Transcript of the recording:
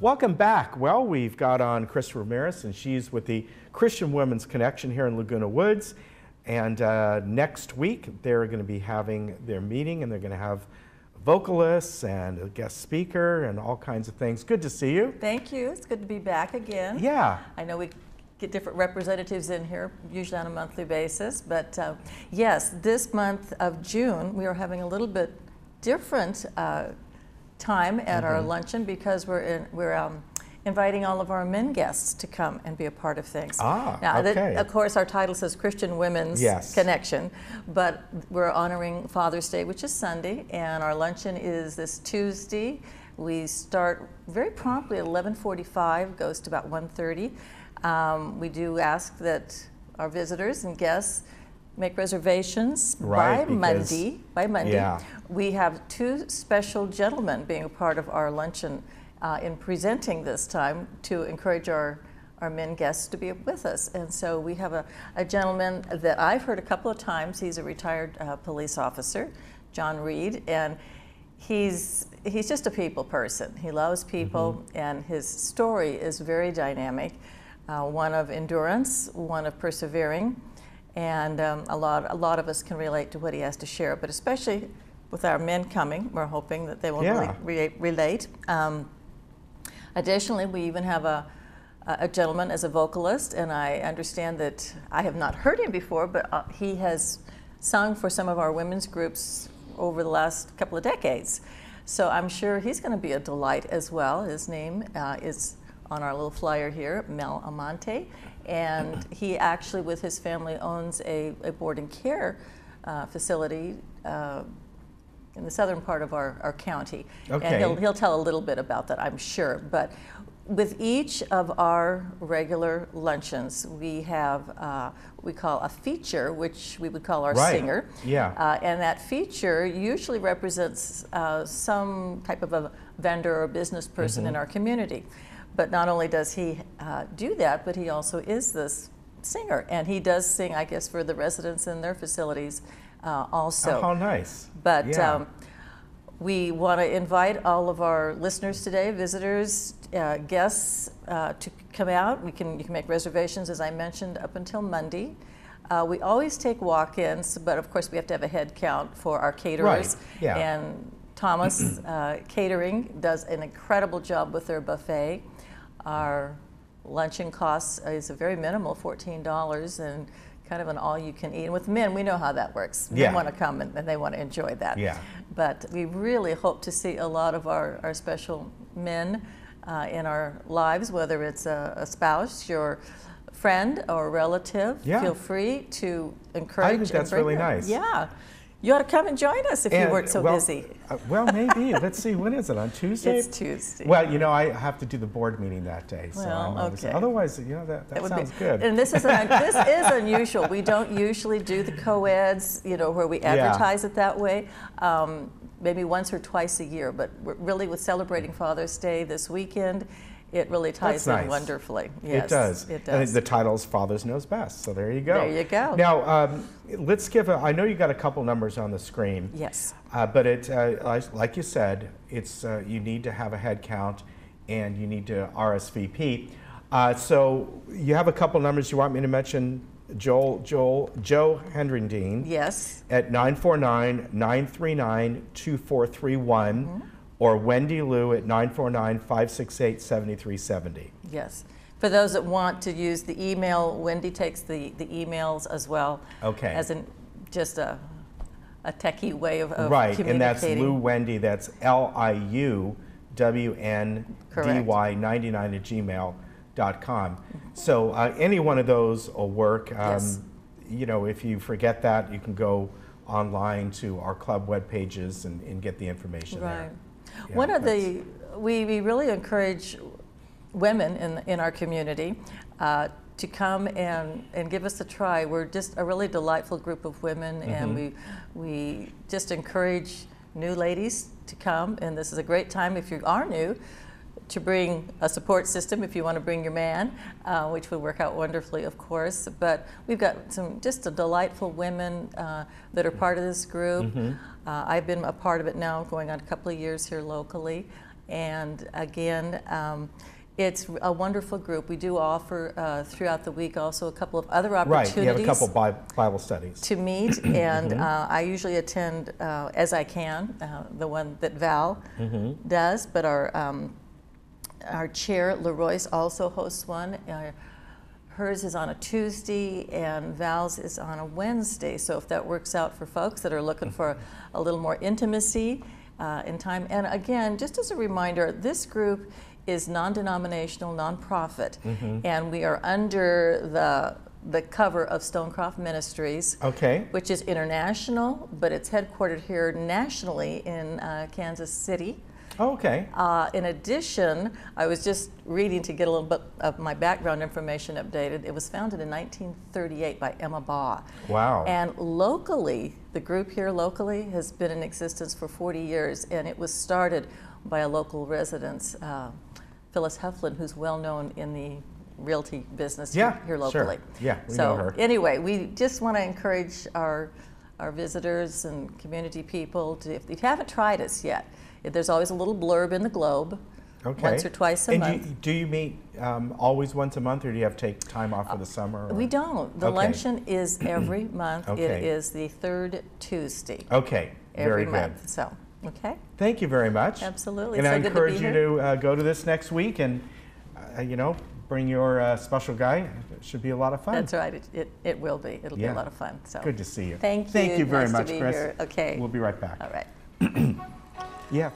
Welcome back. Well, we've got on Chris Ramirez, and she's with the Christian Women's Connection here in Laguna Woods. And uh, next week, they're going to be having their meeting, and they're going to have vocalists and a guest speaker and all kinds of things. Good to see you. Thank you. It's good to be back again. Yeah. I know we get different representatives in here, usually on a monthly basis. But uh, yes, this month of June, we are having a little bit different uh, time at our Mm-hmm. luncheon because we're in, we're um, inviting all of our men guests to come and be a part of things. Ah, now, that- of course, our title says Christian Women's Yes. Connection, but we're honoring Father's Day, which is Sunday, and our luncheon is this Tuesday. We start very promptly at 11:45, goes to about 1:30. Um, we do ask that our visitors and guests make reservations Right, by Monday. By Monday, Yeah. we have two special gentlemen being a part of our luncheon uh, in presenting this time to encourage our, our men guests to be with us. And so we have a, a gentleman that I've heard a couple of times. He's a retired uh, police officer, John Reed, and he's he's just a people person. He loves people, and his story is very dynamic. Uh, one of endurance, one of persevering, and um, a lot a lot of us can relate to what he has to share. But especially with our men coming, we're hoping that they will Yeah. really re- relate. Um, Additionally, we even have a, a gentleman as a vocalist, and I understand that I have not heard him before, but uh, he has sung for some of our women's groups over the last couple of decades. So I'm sure he's going to be a delight as well. His name uh, is on our little flyer here, Mel Amante, and he actually, with his family, owns a, a board and care uh, facility. Uh, in the southern part of our, our county. Okay. And he'll, he'll tell a little bit about that, I'm sure. But with each of our regular luncheons, we have uh, what we call a feature, which we would call our Right. singer. Yeah. Uh, and that feature usually represents uh, some type of a vendor or business person Mm-hmm. in our community. But not only does he uh, do that, but he also is this singer. And he does sing, I guess, for the residents in their facilities uh, also. Oh, how nice. But Yeah. um, we want to invite all of our listeners today, visitors, uh, guests, uh, to come out. We can you can make reservations, as I mentioned, up until Monday. Uh, we always take walk-ins, but of course we have to have a head count for our caterers. Right. yeah. And Thomas uh, Catering does an incredible job with their buffet. Our luncheon costs is a very minimal, fourteen dollars, and kind of an all-you-can-eat. And with men, we know how that works. Yeah. Men want to come and, and they want to enjoy that. Yeah. But we really hope to see a lot of our, our special men uh, in our lives, whether it's a, a spouse, your friend, or relative. Yeah. Feel free to encourage. and that's bring really them. nice. Yeah. You ought to come and join us if you weren't so well, busy. uh, well, maybe. Let's see. When is it? On Tuesday? It's Tuesday. Well, you know, I have to do the board meeting that day, so Well, okay. otherwise, you know, that, that, That sounds be, good. And this is an, this is unusual. We don't usually do the co-eds, you know, where we Yeah. advertise it that way. Um, maybe once or twice a year, but we're really with celebrating Father's Day this weekend, it really ties That's in nice. wonderfully. Yes, it does. It does. And the title's Fathers Knows Best, so there you go. There you go. Now, um, let's give a, I know you got a couple numbers on the screen. yes. Uh, but it, uh, like- you said, it's uh, you need to have a head count, and you need to RSVP. Uh, so you have a couple numbers you want me to mention. Joel, Joel, Joe Hendrendine Yes. at 949-939-2431, or Wendy Liu at 949-568-7370. Yes. For those that want to use the email, Wendy takes the, the emails as well. Okay. As in just a, a techie way of, of right, communicating. and that's Liu Wendy. That's L I U W N D Y 99 at gmail.com. So uh, any one of those will work. Um, Yes. You know, if you forget that, you can go online to our club web pages and, and get the information Right. there. Yeah, One of the, we, we really encourage women in, in our community uh, to come and, and give us a try. We're just a really delightful group of women, and we, we just encourage new ladies to come. And this is a great time if you are new to bring a support system if you want to bring your man, uh, which would work out wonderfully, of course. But we've got some just a delightful women uh, that are part of this group. Uh, I've been a part of it now, going on a couple of years here locally. And again, um, it's a wonderful group. We do offer uh, throughout the week also a couple of other opportunities Right, you have a couple Bi- Bible studies. to meet, and uh, I usually attend uh, as I can, uh, the one that Val does, but our, um, our chair, Leroyce, also hosts one. Uh, Hers is on a Tuesday, and Val's is on a Wednesday. So if that works out for folks that are looking for a little more intimacy uh, in time. And again, just as a reminder, this group is non-denominational, nonprofit, and we are under the the cover of Stonecroft Ministries Okay, which is international, but it's headquartered here nationally in uh, Kansas City. Oh, okay. Uh, in addition, I was just reading to get a little bit of my background information updated. It was founded in 1938 by Emma Baugh. Wow. And locally, the group here locally has been in existence for 40 years, and it was started by a local resident, uh, Phyllis Heflin, who's well known in the realty business Yeah, here sure. locally. Yeah, we so know her. anyway, we just want to encourage our our visitors and community people to, if you haven't tried us yet, there's always a little blurb in the Globe, Okay. once or twice a and month. Do you, do you meet um, always once a month, or do you have to take time off for the summer? or- We don't. The Okay. luncheon is every month. It Okay. is the third Tuesday Okay, every very good. So, okay. Thank you very much. Absolutely. And So I good to be encourage you here. to uh, go to this next week and, uh, you know, bring your uh, special guy. It should be a lot of fun. That's right. It, it, it will be. It'll be a lot of fun. So Good to see you. Thank you. Thank you. very Nice much, Chris. here. Okay. We'll be right back. All right. Yeah.